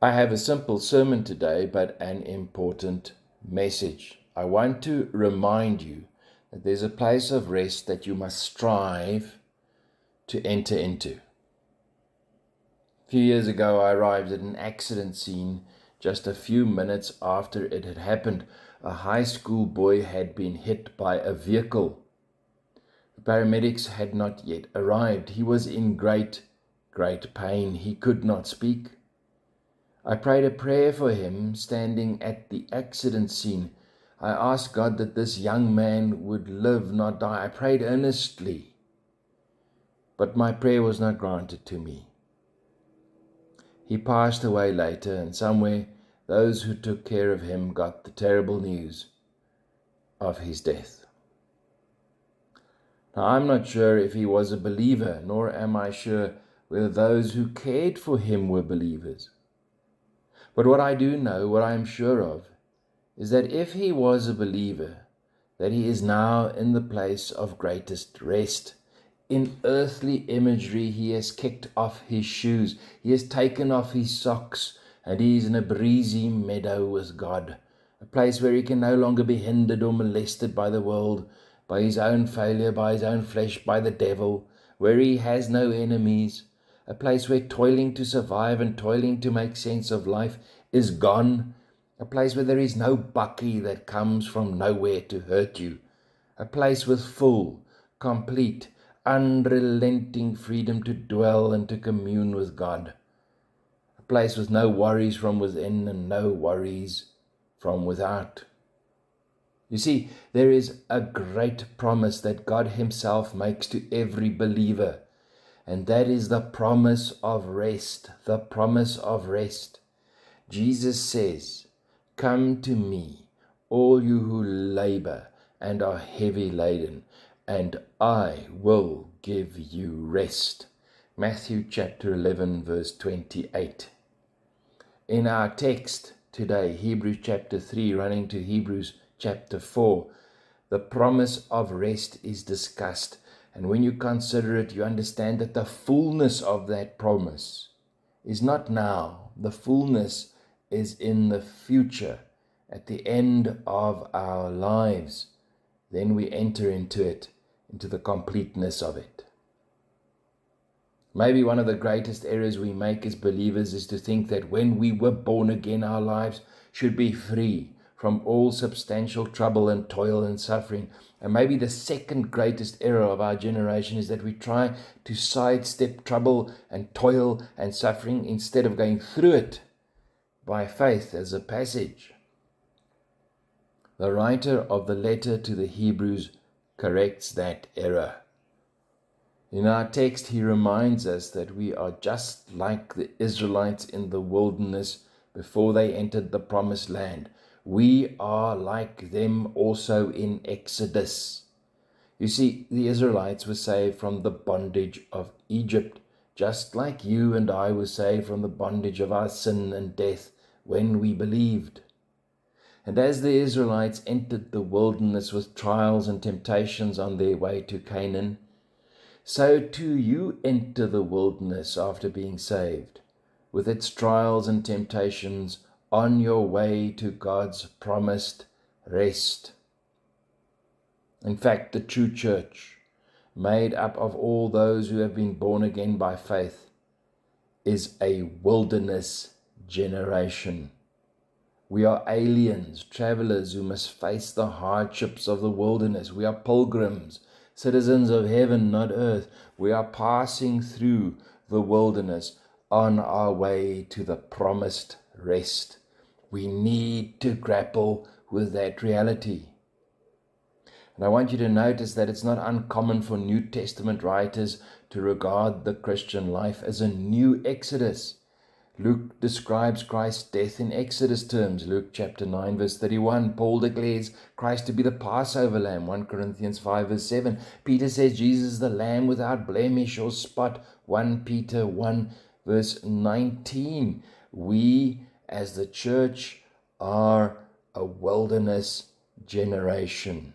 I have a simple sermon today, but an important message. I want to remind you that there's a place of rest that you must strive to enter into. A few years ago, I arrived at an accident scene just a few minutes after it had happened. A high school boy had been hit by a vehicle. The paramedics had not yet arrived. He was in great, great pain. He could not speak. I prayed a prayer for him standing at the accident scene. I asked God that this young man would live, not die. I prayed earnestly, but my prayer was not granted to me. He passed away later, and somewhere those who took care of him got the terrible news of his death. Now, I'm not sure if he was a believer, nor am I sure whether those who cared for him were believers. But what I do know, what I am sure of, is that if he was a believer, that he is now in the place of greatest rest. In earthly imagery, he has kicked off his shoes, he has taken off his socks, and he is in a breezy meadow with God, a place where he can no longer be hindered or molested by the world, by his own failure, by his own flesh, by the devil, where he has no enemies, a place where toiling to survive and toiling to make sense of life is gone, a place where there is no bakkie that comes from nowhere to hurt you, a place with full, complete, unrelenting freedom to dwell and to commune with God, a place with no worries from within and no worries from without. You see, there is a great promise that God Himself makes to every believer and that is the promise of rest, the promise of rest. Jesus says, Come to me, all you who labor and are heavy laden, and I will give you rest. Matthew chapter 11, verse 28. In our text today, Hebrews chapter 3, running to Hebrews chapter 4, the promise of rest is discussed and when you consider it, you understand that the fullness of that promise is not now, the fullness is in the future, at the end of our lives. Then we enter into it, into the completeness of it. Maybe one of the greatest errors we make as believers is to think that when we were born again, our lives should be free from all substantial trouble and toil and suffering. And maybe the second greatest error of our generation is that we try to sidestep trouble and toil and suffering instead of going through it by faith as a passage. The writer of the letter to the Hebrews corrects that error. In our text, he reminds us that we are just like the Israelites in the wilderness before they entered the promised land we are like them also in Exodus. You see, the Israelites were saved from the bondage of Egypt, just like you and I were saved from the bondage of our sin and death when we believed. And as the Israelites entered the wilderness with trials and temptations on their way to Canaan, so too you enter the wilderness after being saved, with its trials and temptations on your way to God's promised rest. In fact, the true church, made up of all those who have been born again by faith, is a wilderness generation. We are aliens, travelers who must face the hardships of the wilderness. We are pilgrims, citizens of heaven, not earth. We are passing through the wilderness on our way to the promised rest. We need to grapple with that reality. And I want you to notice that it's not uncommon for New Testament writers to regard the Christian life as a new Exodus. Luke describes Christ's death in Exodus terms. Luke chapter 9, verse 31. Paul declares Christ to be the Passover lamb. 1 Corinthians 5, verse 7. Peter says Jesus is the lamb without blemish or spot. 1 Peter 1, verse 19. We as the church are a wilderness generation.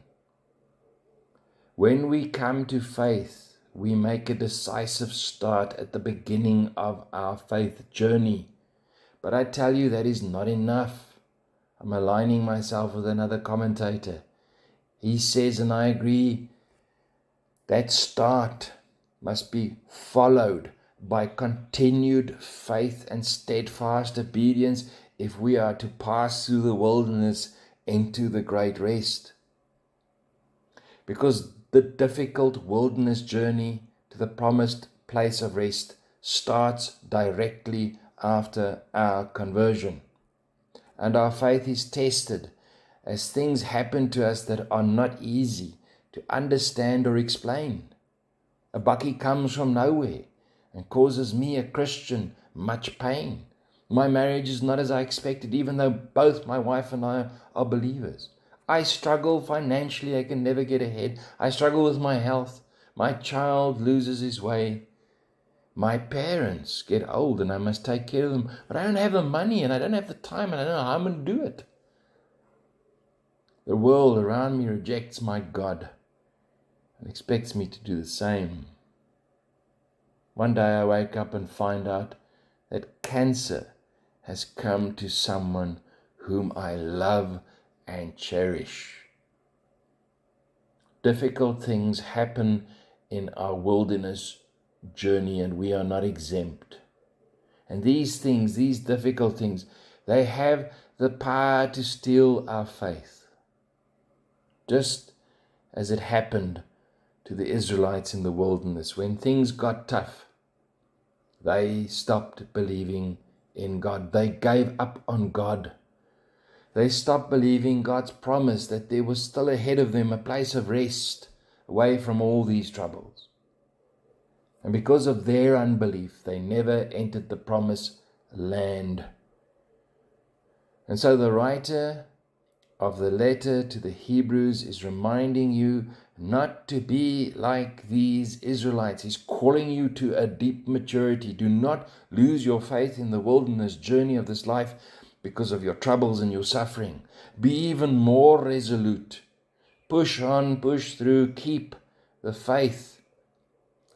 When we come to faith, we make a decisive start at the beginning of our faith journey. But I tell you, that is not enough. I'm aligning myself with another commentator. He says, and I agree, that start must be followed by continued faith and steadfast obedience if we are to pass through the wilderness into the great rest. Because the difficult wilderness journey to the promised place of rest starts directly after our conversion. And our faith is tested as things happen to us that are not easy to understand or explain. A bakkie comes from nowhere and causes me, a Christian, much pain. My marriage is not as I expected, even though both my wife and I are believers. I struggle financially, I can never get ahead. I struggle with my health. My child loses his way. My parents get old and I must take care of them, but I don't have the money and I don't have the time and I don't know how I'm going to do it. The world around me rejects my God and expects me to do the same. One day I wake up and find out that cancer has come to someone whom I love and cherish. Difficult things happen in our wilderness journey and we are not exempt. And these things, these difficult things, they have the power to steal our faith. Just as it happened to the Israelites in the wilderness. When things got tough, they stopped believing in God. They gave up on God. They stopped believing God's promise that there was still ahead of them a place of rest away from all these troubles. And because of their unbelief, they never entered the promised land. And so the writer of the letter to the Hebrews is reminding you not to be like these Israelites. He's calling you to a deep maturity. Do not lose your faith in the wilderness journey of this life because of your troubles and your suffering. Be even more resolute. Push on, push through, keep the faith,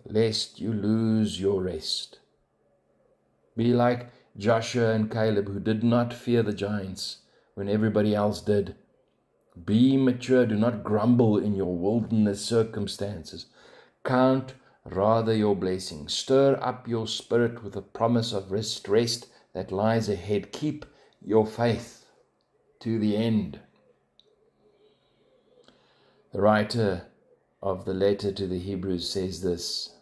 lest you lose your rest. Be like Joshua and Caleb, who did not fear the giants when everybody else did. Be mature, do not grumble in your wilderness circumstances. Count rather your blessings. Stir up your spirit with the promise of rest, rest that lies ahead. Keep your faith to the end. The writer of the letter to the Hebrews says this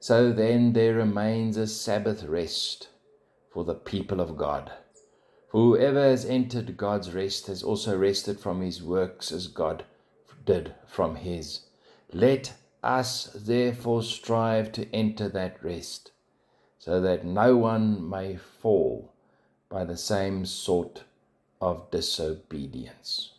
So then there remains a Sabbath rest for the people of God. Whoever has entered God's rest has also rested from his works as God did from his. Let us therefore strive to enter that rest, so that no one may fall by the same sort of disobedience.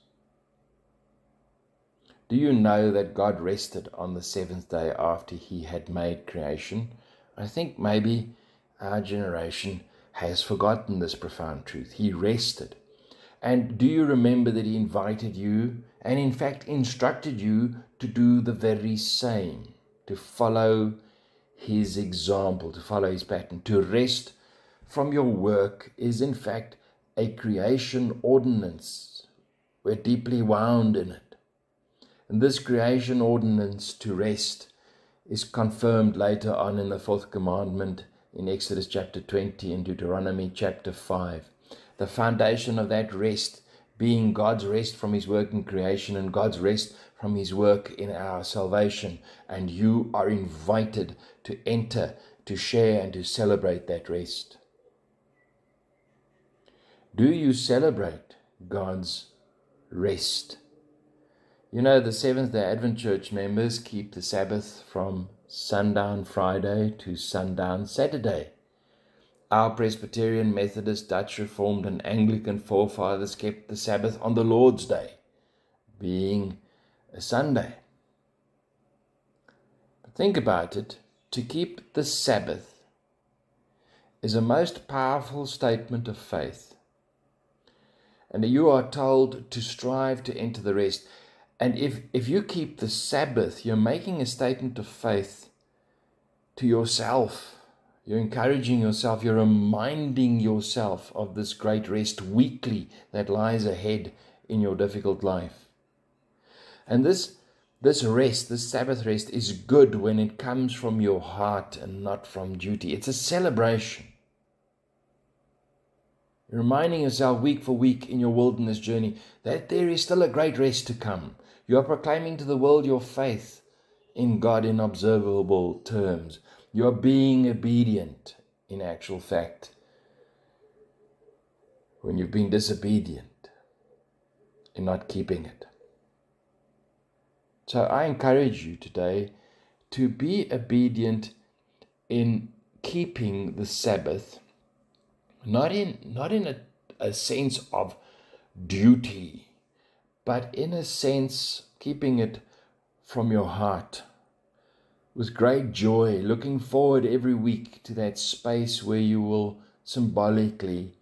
Do you know that God rested on the seventh day after he had made creation? I think maybe our generation has forgotten this profound truth. He rested. And do you remember that he invited you and, in fact, instructed you to do the very same, to follow his example, to follow his pattern, to rest from your work is, in fact, a creation ordinance. We're deeply wound in it. And this creation ordinance to rest is confirmed later on in the fourth commandment in Exodus chapter 20 and Deuteronomy chapter 5. The foundation of that rest being God's rest from his work in creation and God's rest from his work in our salvation. And you are invited to enter, to share, and to celebrate that rest. Do you celebrate God's rest? You know, the Seventh day Advent Church members keep the Sabbath from sundown Friday to sundown Saturday. Our Presbyterian, Methodist, Dutch Reformed, and Anglican forefathers kept the Sabbath on the Lord's Day, being a Sunday. But think about it to keep the Sabbath is a most powerful statement of faith. And you are told to strive to enter the rest. And if, if you keep the Sabbath, you're making a statement of faith to yourself. You're encouraging yourself, you're reminding yourself of this great rest weekly that lies ahead in your difficult life. And this, this rest, this Sabbath rest, is good when it comes from your heart and not from duty. It's a celebration. Reminding yourself week for week in your wilderness journey that there is still a great rest to come. You are proclaiming to the world your faith in God in observable terms. You are being obedient in actual fact when you've been disobedient in not keeping it. So I encourage you today to be obedient in keeping the Sabbath, not in not in a, a sense of duty, but in a sense keeping it from your heart with great joy, looking forward every week to that space where you will symbolically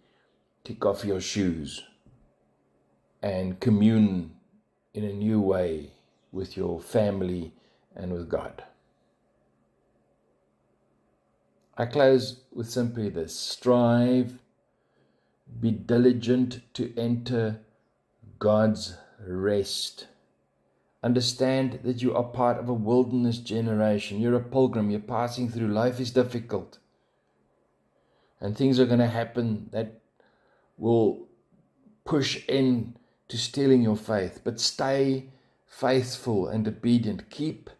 kick off your shoes and commune in a new way with your family and with God. I close with simply this strive, be diligent to enter God's rest. Understand that you are part of a wilderness generation. You're a pilgrim. You're passing through. Life is difficult. And things are going to happen that will push in to stealing your faith. But stay faithful and obedient. Keep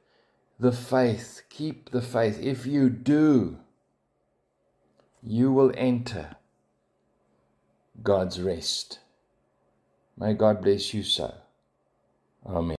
the faith. Keep the faith. If you do, you will enter God's rest. May God bless you so. Amen.